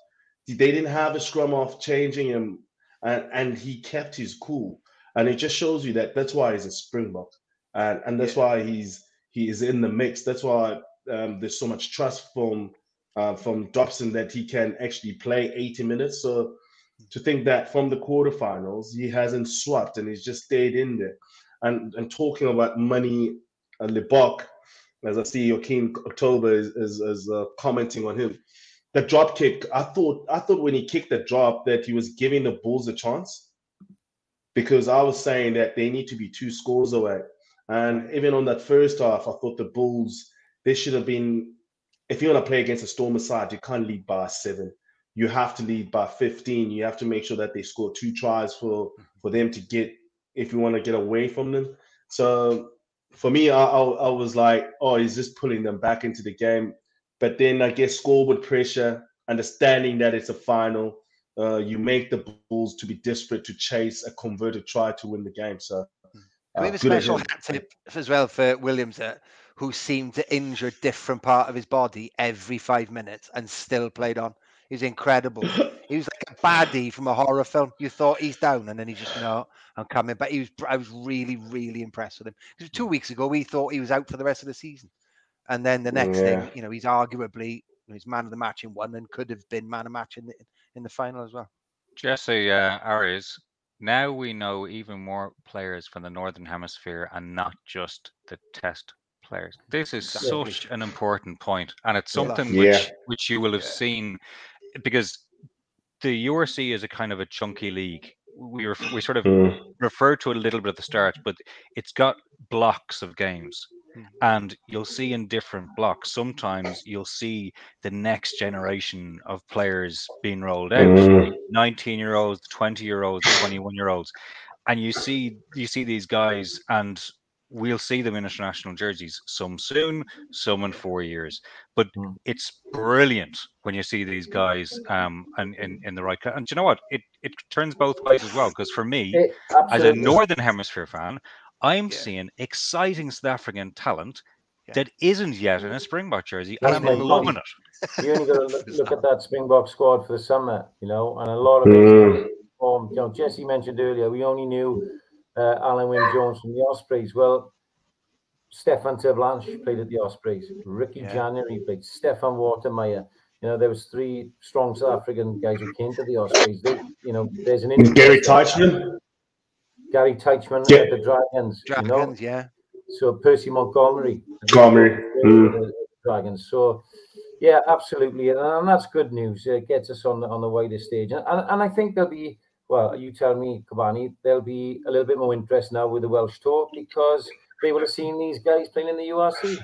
They didn't have a scrum half changing him, and, and he kept his cool. And it just shows you that that's why he's a Springbok, and and that's why he's he is in the mix. That's why um, there's so much trust from uh, from Dobson that he can actually play 80 minutes. So to think that from the quarterfinals he hasn't swapped and he's just stayed in there, and and talking about Manie, uh, Libbok, as I see Joaquin October is is, is uh, commenting on him. The drop kick, I thought I thought when he kicked the drop that he was giving the Bulls a chance because I was saying that they need to be two scores away. And even on that first half, I thought the Bulls, they should have been, if you want to play against a Stormer side, you can't lead by seven. You have to lead by 15. You have to make sure that they score two tries for, for them to get, if you want to get away from them. So for me, I, I, I was like, oh, he's just pulling them back into the game. But then I guess scoreboard pressure, understanding that it's a final, uh, you make the Bulls to be desperate to chase a converted try to win the game. So uh, have a special hat tip as well for Williams, uh, who seemed to injure a different part of his body every five minutes and still played on. He was incredible. He was like a baddie from a horror film. You thought he's down, and then he just no, I'm coming. But he was, I was really, really impressed with him. Because two weeks ago we thought he was out for the rest of the season, and then the next Yeah. thing, you know, he's arguably he's man of the match in one and could have been man of match in the in the final as well. Jesse uh, Arias. Now we know even more players from the Northern Hemisphere and not just the Test players. This is Exactly. such an important point, and it's something Yeah. which which you will have Yeah. seen because the URC is a kind of a chunky league. We ref- we sort of Mm. referred to it a little bit at the start, but it's got blocks of games. Mhm. And you'll see in different blocks, sometimes you'll see the next generation of players being rolled out Mm. 19 year olds, 20 year olds, 21 year olds. And you see you see these guys and we'll see them in international jerseys, some soon, some in four years. But Mm. it's brilliant when you see these guys um and in, in the right cla- and you know what? It it turns both ways as well. Because for me, It- as a. Northern Hemisphere fan, I'm Yeah. seeing exciting South African talent Yeah. that isn't yet in a Springbok jersey, and I'm loving point. it. You only got to look, look at that Springbok squad for the summer, you know, and a lot of Mm. it's form. You know, Jesse mentioned earlier, we only knew uh, Alun Wyn Jones from the Ospreys. Well, Stefan Terblanche played at the Ospreys. Ricky Yeah. Januarie played. Stefan Watermeyer. You know, there was three strong South African guys who came to the Ospreys. They, you know, there's an And Gary interest- Teichmann. Gary Teichmann Yeah. at the Dragons. You know, Dragons, yeah. so Percy Montgomery. Montgomery, mm. Dragons. So yeah, absolutely, and, and that's good news. It gets us on the on the wider stage, and, and and I think there'll be. Well, you tell me, Gcobani, there'll be a little bit more interest now with the Welsh tour because they will have seen these guys playing in the URC.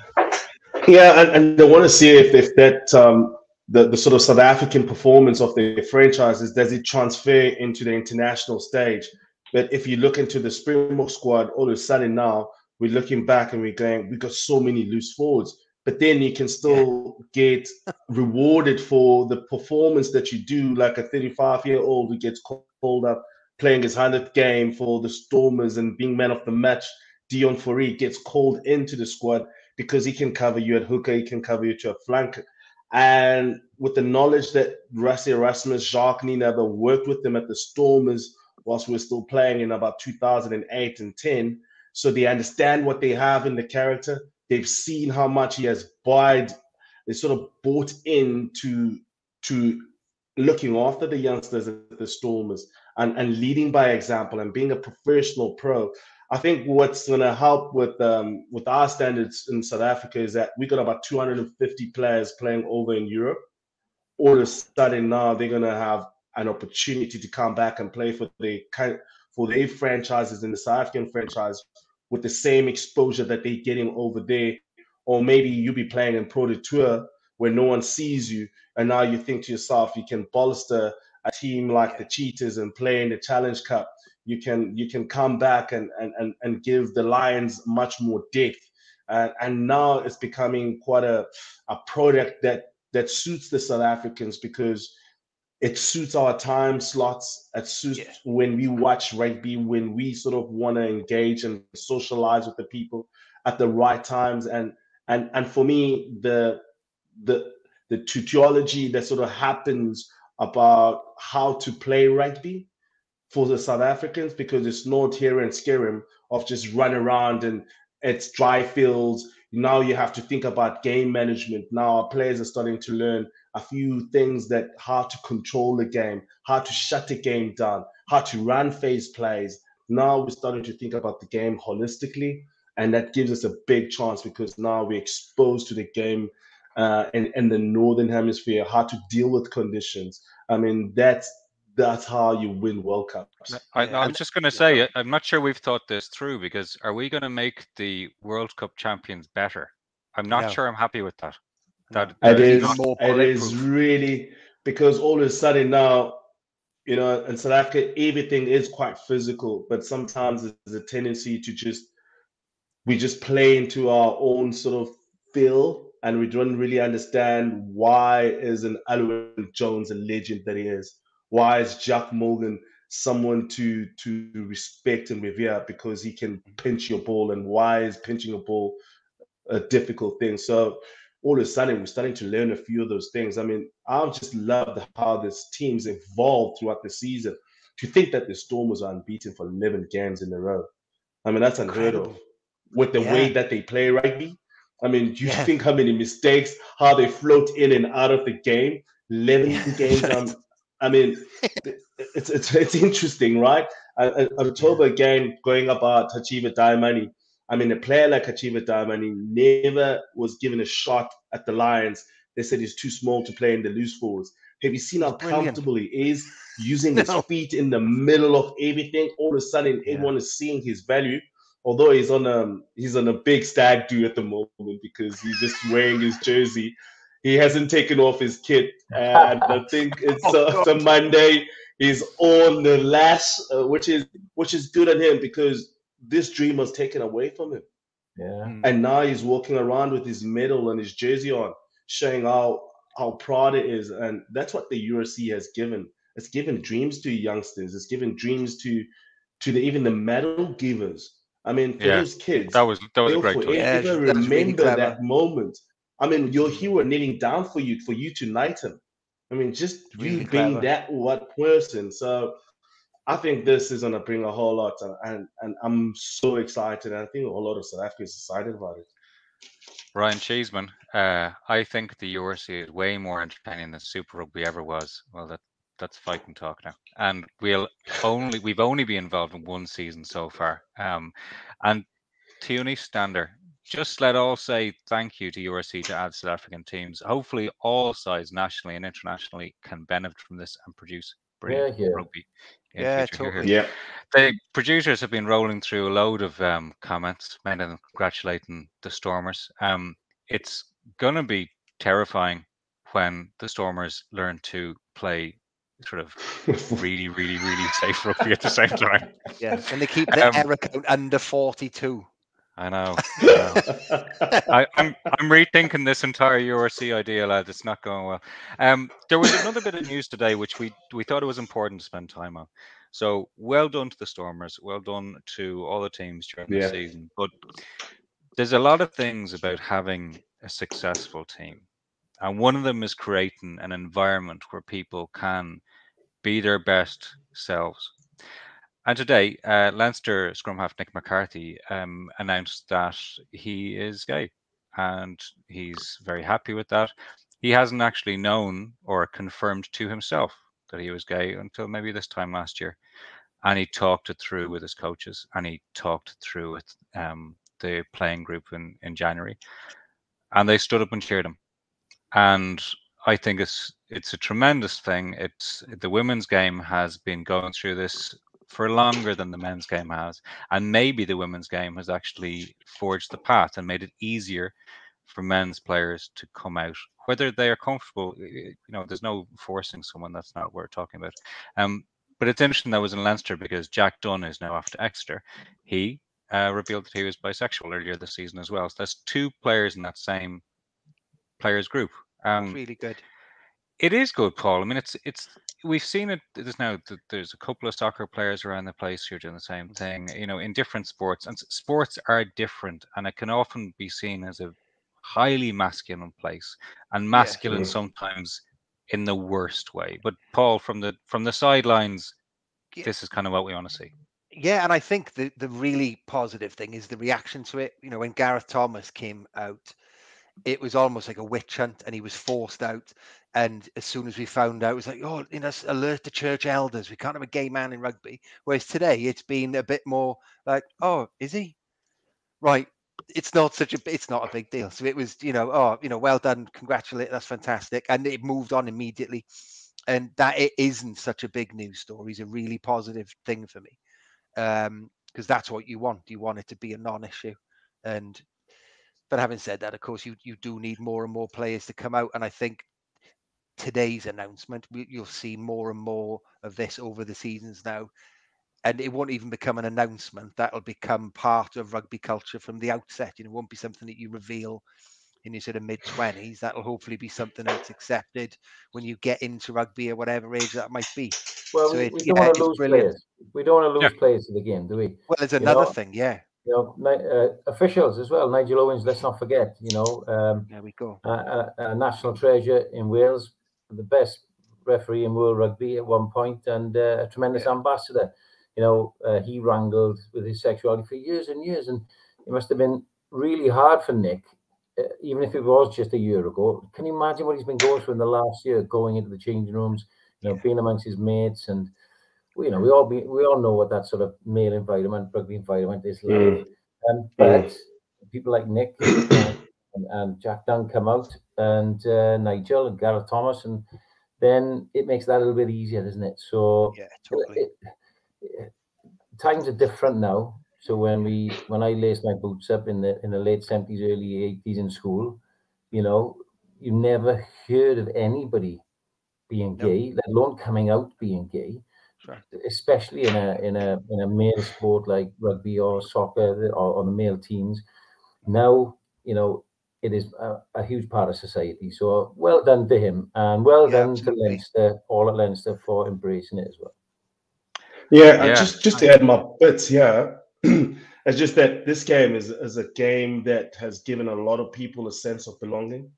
Yeah, and, and they want to see if, if that um, the, the sort of South African performance of the franchises does it transfer into the international stage. But if you look into the Springbok squad, all of a sudden now we're looking back and we're going, we got so many loose forwards. But then you can still get rewarded for the performance that you do, like a 35 year old who gets called up playing his 100th game for the Stormers and being man of the match. Deon Fourie gets called into the squad because he can cover you at hooker, he can cover you to a flanker. And with the knowledge that Rassie Erasmus, Jacques Nienaber worked with them at the Stormers whilst we were still playing in about 2008 and 10, so they understand what they have in the character. They've seen how much he has bought. They sort of bought into to looking after the youngsters at the Stormers and, and leading by example and being a professional pro. I think what's going to help with um, with our standards in South Africa is that we got about 250 players playing over in Europe. All of a sudden now they're going to have an opportunity to come back and play for the kind for their franchises in the South African franchise with the same exposure that they're getting over there. Or maybe you'll be playing in Pro D2 where no one sees you, and now you think to yourself you can bolster a team like the Cheetahs and play in the Challenge Cup. You can you can come back and and and, and give the lions much more depth. Uh, and now it's becoming quite a a product that that suits the south africans because it suits our time slots. It suits Yeah. when we watch rugby when we sort of want to engage and socialize with the people at the right times. And and and for me the the the tutoriology that sort of happens about how to play rugby for the South Africans because it's not here and scarum of just run around and it's dry fields. Now you have to think about game management. Now our players are starting to learn a few things that how to control the game, how to shut the game down, how to run phase plays. Now we're starting to think about the game holistically, and that gives us a big chance because now we're exposed to the game uh, in, in the northern hemisphere, how to deal with conditions. I mean, that's that's how you win World Cups. I, Yeah, I was just going to say, I- I'm not sure we've thought this through because are we going to make the World Cup champions better? I'm not No. sure I'm happy with that. No. That It that is. not- more It is really because all of a sudden now, you know, in South Africa, everything is quite physical, but sometimes there's a tendency to just we just play into our own sort of feel, and we don't really understand why is an Alun Wyn Jones a legend that he is. Why is Jac Morgan someone to to respect and revere because he can pinch your ball, and why is pinching a ball a difficult thing? So all of a sudden we're starting to learn a few of those things. I mean, I've just loved how this team's evolved throughout the season. To think that the Storm was unbeaten for 11 games in a row, I mean, that's unheard of. Incredible. With the way that they play rugby, I mean, do you Yeah. think how many mistakes, how they float in and out of the game. 11 Yeah, games. Um, I mean, it's, it's it's interesting, right? I, I, October again going about Hacjivah Dayimani. I mean, a player like Hacjivah Dayimani never was given a shot at the Lions. They said he's too small to play in the loose forwards. Have you seen how brilliant. comfortable he is using his feet in the middle of everything? All of a sudden, Yeah. everyone is seeing his value. Although he's on a he's on a big stag do at the moment because he's just wearing his jersey. He hasn't taken off his kit, and I think it's, Oh, uh, it's a Monday. He's on the lash, uh, which is which is good on him because this dream was taken away from him, Yeah. Mm. and now he's walking around with his medal and his jersey on, showing how how proud it is, and that's what the URC has given. It's given dreams to youngsters. It's given dreams to to the, even the medal givers. I mean, for Yeah, those kids, That was that was a great touch. Yeah, that was really remember that moment. I mean, your hero kneeling down for you for you to knight him. I mean, just Really you being that what person. So I think this is gonna bring a whole lot, and and, and I'm so excited. And I think a lot of South Africans are excited about it. Ryan Cheeseman, uh, I think the URC is way more entertaining than Super Rugby ever was. Well, that that's fighting talk now, and we'll only we've only been involved in one season so far. Um, and Tierney Stander, just let all say thank you to URC to add South African teams. Hopefully, all sides nationally and internationally can benefit from this and produce brilliant yeah. rugby. Yeah, future. Hear, hear. totally. Yeah, The producers have been rolling through a load of um, comments, many of them congratulating the Stormers. Um, it's going to be terrifying when the Stormers learn to play sort of really, really, really safe rugby at the same time. Yeah, and they keep the Um, error count under 42. I know. I know. I, I'm I'm rethinking this entire URC idea, lad. It's not going well. Um, there was another bit of news today which we we thought it was important to spend time on. So well done to the Stormers. Well done to all the teams during the season. But there's a lot of things about having a successful team, and one of them is creating an environment where people can be their best selves. And today, uh, Leinster scrum half Nick McCarthy um, announced that he is gay, and he's very happy with that. He hasn't actually known or confirmed to himself that he was gay until maybe this time last year, and he talked it through with his coaches, and he talked through with um, the playing group in in January, and they stood up and cheered him. And I think it's it's a tremendous thing. It's the women's game has been going through this for longer than the men's game has, and maybe the women's game has actually forged the path and made it easier for men's players to come out, whether they are comfortable. You know, there's no forcing someone. That's not what we're talking about. Um, but it's interesting that was in Leinster because Jack Dunn is now after Exeter. He uh, revealed that he was bisexual earlier this season as well. So that's two players in that same players group. Um, really good. it is good, Paul. I mean, it's it's we've seen it. There's now there's a couple of soccer players around the place who are doing the same thing. You know, in different sports, and sports are different, and it can often be seen as a highly masculine place, and masculine Mm. sometimes in the worst way. But Paul, from the from the sidelines, Yeah. this is kind of what we want to see. Yeah, and I think the the really positive thing is the reaction to it. You know, when Gareth Thomas came out, it was almost like a witch hunt, and he was forced out. And as soon as we found out, it was like, oh, you know, alert the church elders. We can't have a gay man in rugby. Whereas today, it's been a bit more like, oh, is he? Right. It's not such a. It's not a big deal. So it was, you know, oh, you know, well done, congratulate. That's fantastic, and it moved on immediately. And that it isn't such a big news story is a really positive thing for me um because that's what you want you want it to be a non-issue and but having said that of course you you do need more and more players to come out and i think today's announcement we, you'll see more and more of this over the seasons now and it won't even become an announcement that'll become part of rugby culture from the outset you know it won't be something that you reveal in your sort of mid 20s that'll hopefully be something that's accepted when you get into rugby or whatever age that might be Well, So we, it- we yeah, don't want to lose brilliant. players. We don't want to Yeah. lose players to the game, do we? well there's You another know, thing yeah You know, uh, officials as well. Nigel Owens, let's not forget. You know, um, there we go a, a, a national treasure in Wales, the best referee in world rugby at one point, and uh, a tremendous ambassador. You know, uh, he wrangled with his sexuality for years and years, and it must have been really hard for Nick, uh, even if it was just a year ago. Can you imagine what he's been going through in the last year, going into the changing rooms, you know, being amongst his mates, and you know, we all be, we all know what that sort of male environment, rugby environment is like. Mm. Um, but people like Nick and, and Jack Dunn come out, and uh, Nigel and Gareth Thomas, and then it makes that a little bit easier, doesn't it? So yeah totally it- it- times are different now. So when we when I laced my boots up in the in the late seventies, early eighties in school, you know, you never heard of anybody being No. gay, let alone coming out being gay. Sure. Especially in a in a in a male sport like rugby or soccer or on the male teams. Now, you know, it is a, a huge part of society. So well done to him and well Yeah, done absolutely. to Leinster, all at Leinster for embracing it as well. Yeah, and Yeah. just just to add my bits here, It's just that this game is, is a game that has given a lot of people a sense of belonging.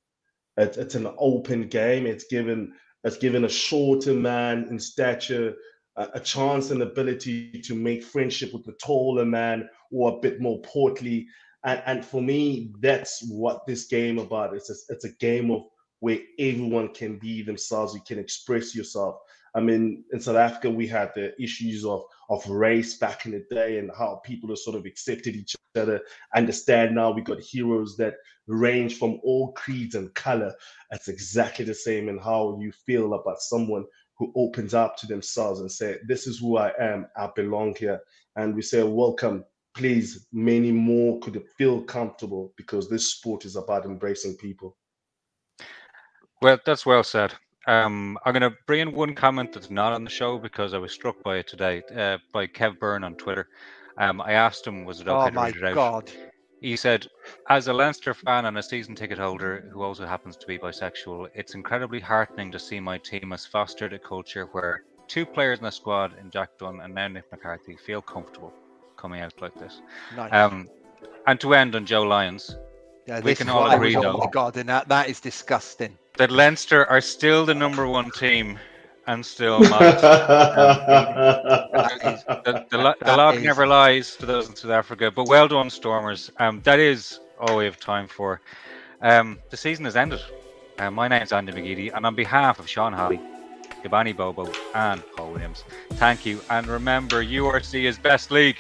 It's, it's an open game. It's given it's given a shorter man in stature a, chance and ability to make friendship with the taller man or a bit more portly. And, and for me, that's what this game about. It's a, it's a game of where everyone can be themselves. You can express yourself. I mean, in South Africa, we had the issues of of race back in the day and how people have sort of accepted each other. Understand now we got heroes that range from all creeds and color. That's exactly the same in how you feel about someone who opens up to themselves and say, "This is who I am. I belong here." And we say, "Welcome." Please, many more could feel comfortable because this sport is about embracing people. Well, that's well said. Um, I'm going to bring in one comment that's not on the show because I was struck by it today uh, by Kev Byrne on Twitter. Um, I asked him, was it okay Oh to my read it out? god! He said, as a Leinster fan and a season ticket holder who also happens to be bisexual, it's incredibly heartening to see my team has fostered a culture where two players in the squad, in Jack Dunn and now Nick McCarthy, feel comfortable coming out like this. Nice. Um, and to end on Joe Lyons, yeah, we can all agree, though. Oh my god! And that that is disgusting. that Leinster are still the number one team and still might. the, the, lo- the log is- never lies to those in South Africa. But well done, Stormers. Um, that is all we have time for. Um, the season has ended. Uh, my name's Andy McGeady, and on behalf of Sean Holley, Gcobani Bobo, and Paul Williams, thank you. And remember, URC is best league.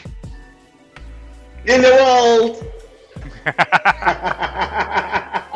In the world.